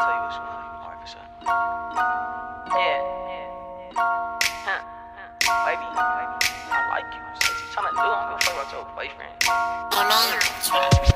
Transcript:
tell you what you want. Yeah. Huh. Baby, baby, I like you. So what you to do? I'm gonna fuck about your boyfriend. Come on.